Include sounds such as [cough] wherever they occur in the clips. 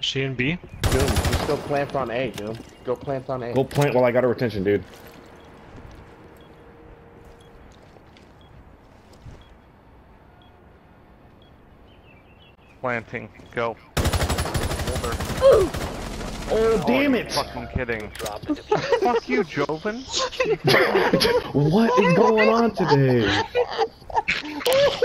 She and B? Doom, just go plant on A, Doom. Go plant on A. Go plant while I got her retention, dude. Planting. Go. Oh, damn it! Oh, fucking kidding. Fuck you, Joven. [laughs] What is going on today? [laughs]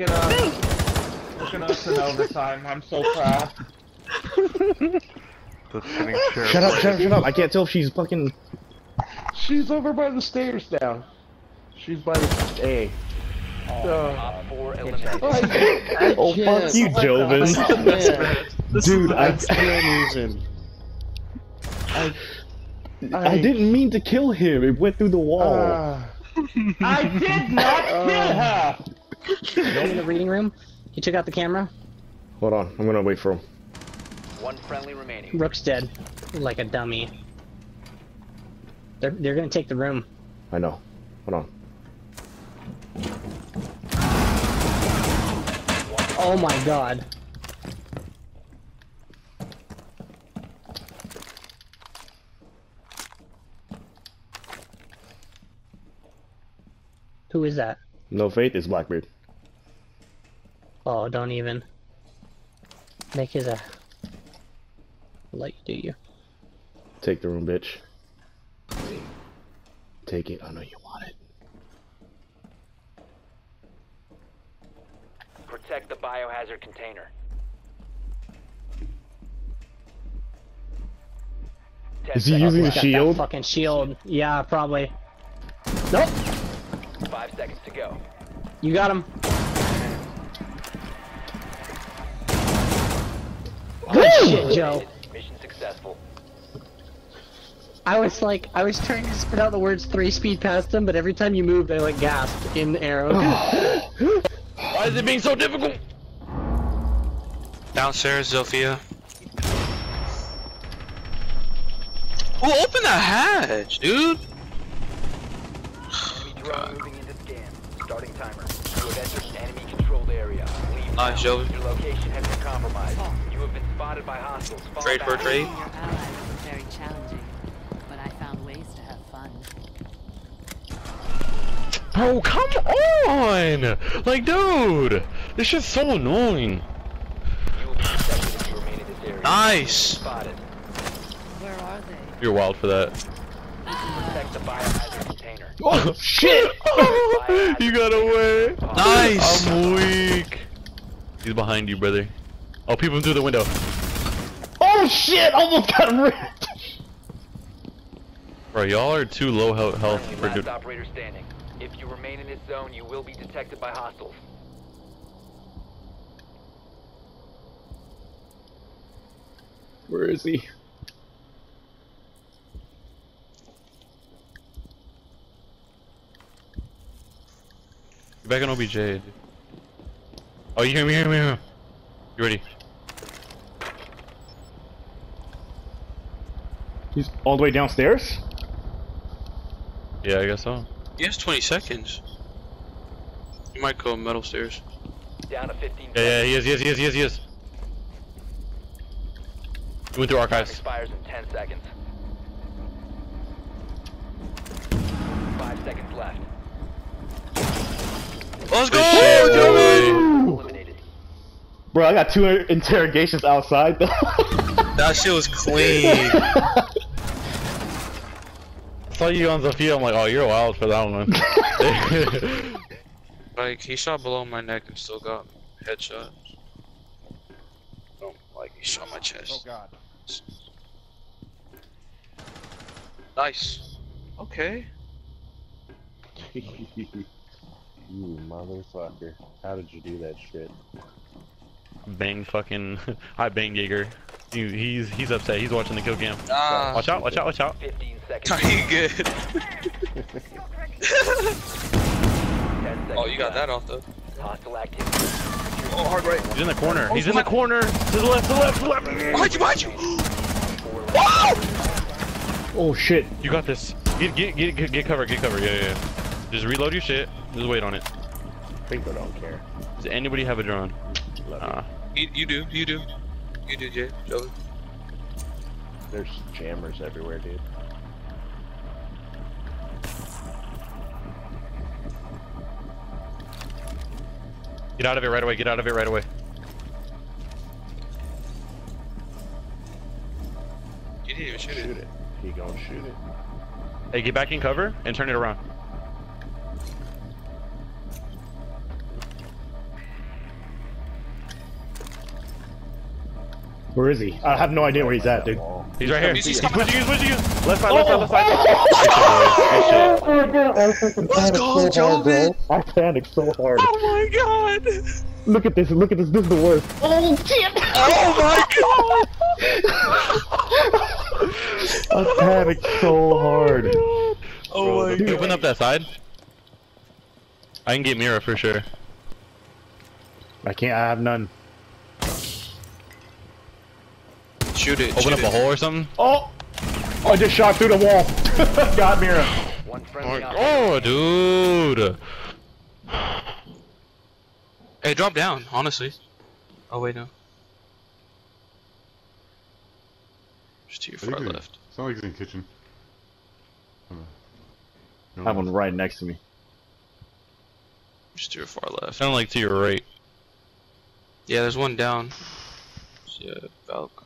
Look at us. Look at us in overtime. I'm so proud. Just Shut up, shut up, shut up. I can't tell if she's fucking. She's over by the stairs now. She's by the A. Oh, Op 4. I, I Oh, fuck you, Joven. Man. Dude, I, I. I, I didn't mean to kill him. It went through the wall. Uh, I did not kill her. Go in the reading room. He took out the camera. Hold on, I'm gonna wait for him. One friendly remaining. Rook's dead. Like a dummy. They're, they're gonna take the room. I know. Hold on. Oh my god. Who is that? No faith is Blackbeard. Oh, don't even. Make his a. Let you do you. Take the room, bitch. Take it. Oh, I know you want it. Protect the biohazard container. Is he using the left. Got that shield? fucking shield. Yeah, probably. Nope. Five seconds to go. You got him. Good shit, Joe. Mission successful. I was like, I was trying to spit out the words three speed past him, but every time you moved, I like gasped in the arrow. [gasps] Why is it being so difficult? Downstairs, Zofia. Who opened that hatch, dude? Leave now. Nice, Joey. Your location has been compromised. You have been spotted by hostiles. Fall Trade for a trade. Your allies were very challenging, but I found ways to have fun. Bro, come on! Like, dude! This shit's so annoying. You will be detected if you remain in this area. Nice. Where are they? You're wild for that. Protect the biohazard container. Oh shit! you [laughs] got away! Nice. I'm weak. He's behind you, brother. Oh, peep him through the window. Oh shit! Almost got ripped. Bro, y'all are too low health Friendly for last good. operator standing. If you remain in this zone, you will be detected by hostiles. Where is he? Get back on OBJ. Dude. Oh, you hear me? Hear me? Hear me? You ready? He's all the way downstairs. Yeah, I guess so. He has 20 seconds. You might go metal stairs. Down to 15 Yeah, yeah, he is, he is, he is, he is, he is. He went through archives. expires in 10 seconds. Five seconds left. Let's Good go, Bro, I got two interrogations outside though. [laughs] That shit was clean. I saw you on the field. I'm like, oh, you're wild for that one. [laughs] like, he shot below my neck and still got headshot. No, like, he shot my oh, chest. Oh god. Nice. Okay. [laughs] you motherfucker. How did you do that shit? Bang fucking, [laughs] I bang Jaeger. He, he's he's upset. He's watching the kill cam. Ah. Watch out! Watch out! Watch out! 15 seconds. Are you good? [laughs] [laughs] oh, you got that off though. Oh, hard right. He's in the corner. He's in the corner. To the left. To the left. To the left. Behind you, behind you! Four [gasps] oh shit! You got this. Get get get get, get cover. Get cover. Yeah, yeah. yeah. Just reload your shit. Just wait on it. Pinko don't care. Does anybody have a drone? Love Uh, You, you do, you do. You do, Jay. Joey. you. There's jammers everywhere, dude. get out of it right away. Get out of it right away. You didn't even shoot Shoot it. it. He gonna shoot it. Hey, get back in cover and turn it around. Where is he? I have no idea where he's at, dude. He's right here. He's- He's he's pushing you. He's pushing you. Oh! Left side. Left side. [laughs] Left side. Good shit, boys. Good shit. Let's go, Joven! I panicked so hard. Oh my god! Look at this, look at this, this is the worst. Oh shit. Oh my god. [laughs] I panicked so hard. Oh my Can oh you god. open up that side? I can get Mira for sure. I can't, I have none. Shoot it. Open shoot up a hole or something. Oh! I just shot through the wall. [laughs] Got Mira. One friendly op- Oh, dude. Hey, drop down, honestly. Oh, wait, no. Just to your far they- left. Sound like he's in kitchen. Uh, no I have one right next to me. Just to your far left. Sound like to your right. Yeah, there's one down. Yeah, Valk.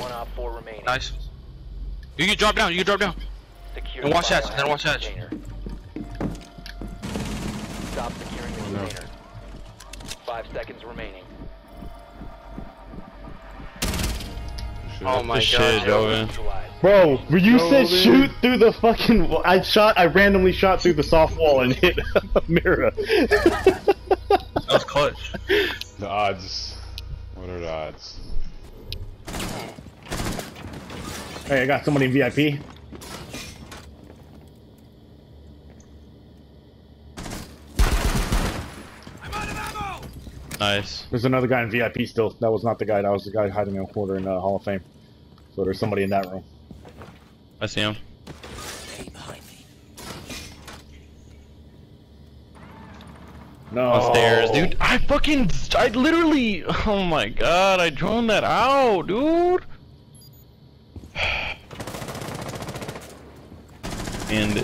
One op four remaining. Nice. You can drop down, you can drop down. Secure And watch that. hatch, then watch that. Stop securing the Oh, no. container. Five seconds remaining. Oh shit. Oh my Good god. shit, Joven. Bro, when you said Joven. shoot through the fucking I shot, I randomly shot through the soft wall and hit [laughs] Mira. That was clutch. [laughs] The odds. What are the odds? Hey, I got somebody in VIP. Nice. There's another guy in VIP still. That was not the guy. That was the guy hiding in a corner in uh, Hall of Fame. So there's somebody in that room. I see him. No. On stairs, dude. I fucking, I literally, oh my god, I droned that out, dude. And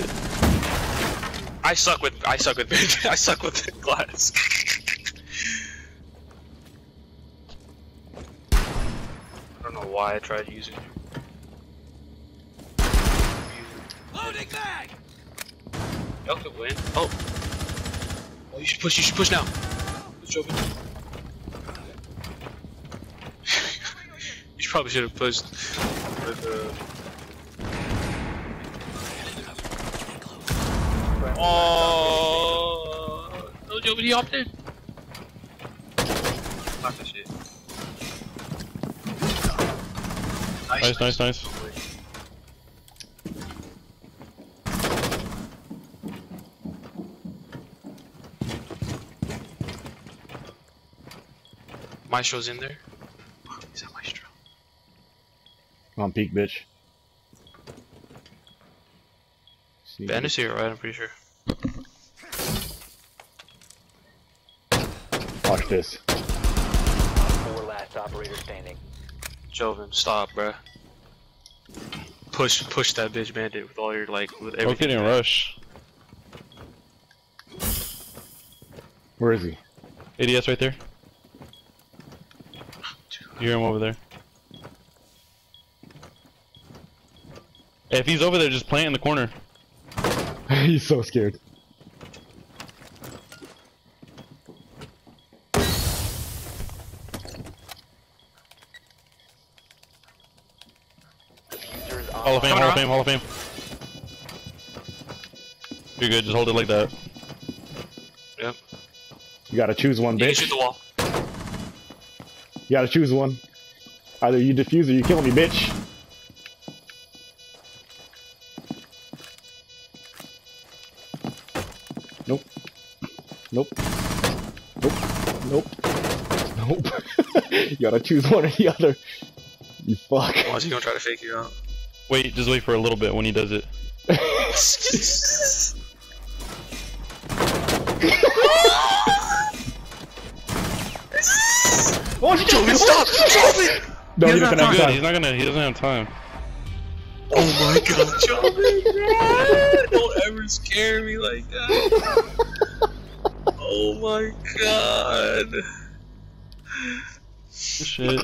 I suck with I suck with [laughs] I suck with glass. I don't know why I tried using it. Loading bag. Y'all could win. Oh. Oh, you should push. You should push now. Push open. [laughs] you probably should have pushed. With, uh... No, Joe, but he opted. Not the shit. nice, nice, nice. Maestro's in there. Is that Maestro? Come On peak, bitch. See. Ben is here, right? I'm pretty sure. This. Four last operator standing. Joven, stop, bro. Push, push that bitch bandit with all your like, with Go everything. get in rush. Where is he? ADS right there. You hear him over there. Hey, if he's over there, just plant in the corner. [laughs] He's so scared. Hall of Fame, Coming Hall of. Fame, Hall of Fame. You're good, just hold it like that. Yep. You gotta choose one, You bitch. shoot the wall. You gotta choose one. Either you defuse or you kill me, bitch. Nope. Nope. Nope. Nope. Nope. [laughs] you gotta choose one or the other. You fuck. Why is he gonna try to fake you out? Wait, just wait for a little bit when he does it. Oh, shit! Joey, stop! Stop it! No, He's he's not, gonna good. He's not gonna. He doesn't have time. Oh my god, Joey! Don't ever scare me like that. Oh my god. Shit.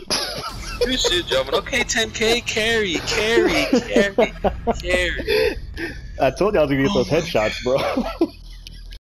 Good shit, Joven. Okay, 10k, carry, carry, carry, carry. I told you I was gonna get those headshots, bro. [laughs]